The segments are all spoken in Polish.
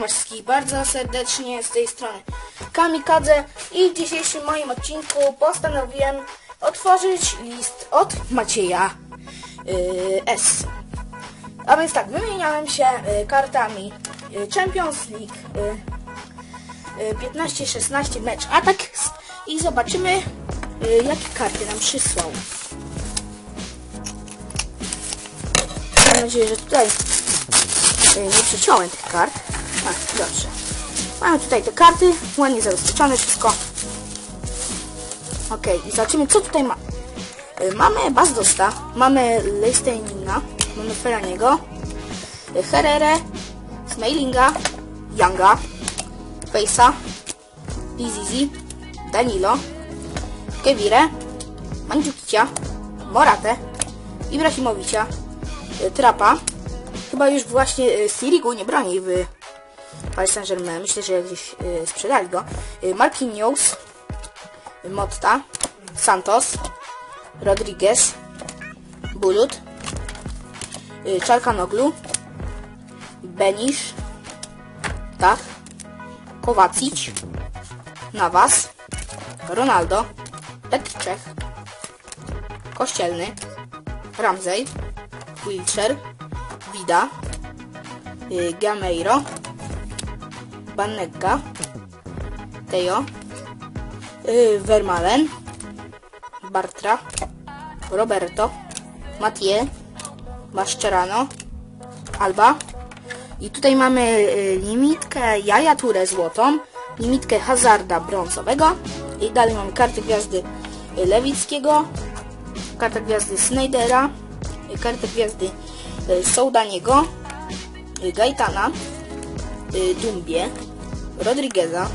was wszystkich bardzo serdecznie z tej strony Kamikadze i w dzisiejszym moim odcinku postanowiłem otworzyć list od Macieja yy, S. A więc tak, wymieniałem się yy, kartami yy, Champions League yy, yy, 15-16 mecz Attacks i zobaczymy yy, jakie karty nam przysłał. Mam nadzieję, że tutaj nie przeciąłem tych kart. A, dobrze. Mamy tutaj te karty, ładnie zabezpieczone wszystko. Ok, i zobaczymy co tutaj ma. Y, Mamy Bazdosta, mamy Leisteinina, mamy Ferraniego, y, Herrere, Smilinga, Younga, Face'a, Dizizi, Danilo, Kevire, Mandzukicia, Moratę, Ibrahimowicza, y, Trapa. Chyba już właśnie y, Sirigu nie broni w Paris Saint-Germain. Myślę, że gdzieś y, sprzedali go. Y, Marquinhos, Motta, Santos, Rodriguez, Bulut, Czarkanoglu, Benisz, tak, Kowacic, Navas, Ronaldo, Petr Czech, Kościelny, Ramsey, Wiltshire, Vida, y, Gameiro, Banega, Teo, y, Vermalen, Bartra, Roberto, Mathieu, Mascherano, Alba. I tutaj mamy y, limitkę Jaja Turę złotą, limitkę Hazarda brązowego i dalej mamy kartę gwiazdy Lewickiego, kartę gwiazdy Snydera, kartę gwiazdy y, Soudaniego, y, Gaitana, y, Dumbie, Rodrigueza.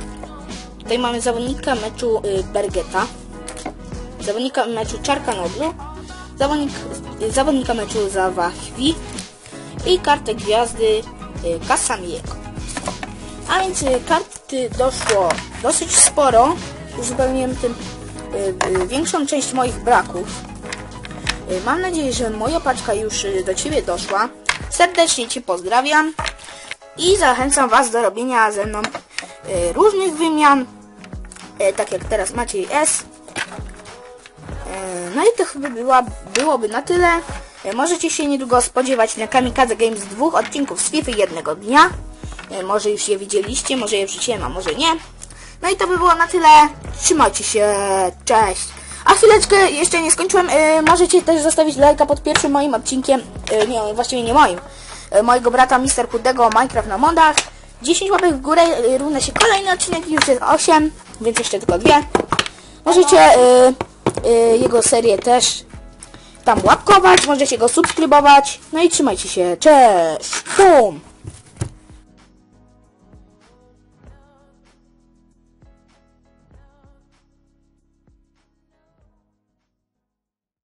Tutaj mamy zawodnika meczu Bergeta, zawodnika meczu Czarkanoglu, zawodnik, zawodnika meczu Zawachwi i kartę gwiazdy Kasamiego. A więc karty doszło dosyć sporo. Uzupełniłem tym większą część moich braków. Y, Mam nadzieję, że moja paczka już y, do Ciebie doszła. Serdecznie Cię pozdrawiam i zachęcam Was do robienia ze mną y, różnych wymian, tak jak teraz Maciej S. No i to chyba była, byłoby na tyle. Możecie się niedługo spodziewać na Kamikaze Games dwóch odcinków z FIFA jednego dnia. Może już je widzieliście, może je wrzuciłem, a może nie. No i to by było na tyle. Trzymajcie się, cześć. A chwileczkę, jeszcze nie skończyłem. Y, możecie też zostawić lajka pod pierwszym moim odcinkiem. Y, nie, właściwie nie moim. Y, mojego brata Mr. Kudego Minecraft na modach. 10 łapek w górę, y, równa się kolejny odcinek, już jest 8, więc jeszcze tylko dwie. Możecie jego serię też tam łapkować, możecie go subskrybować. No i trzymajcie się, cześć! Pum!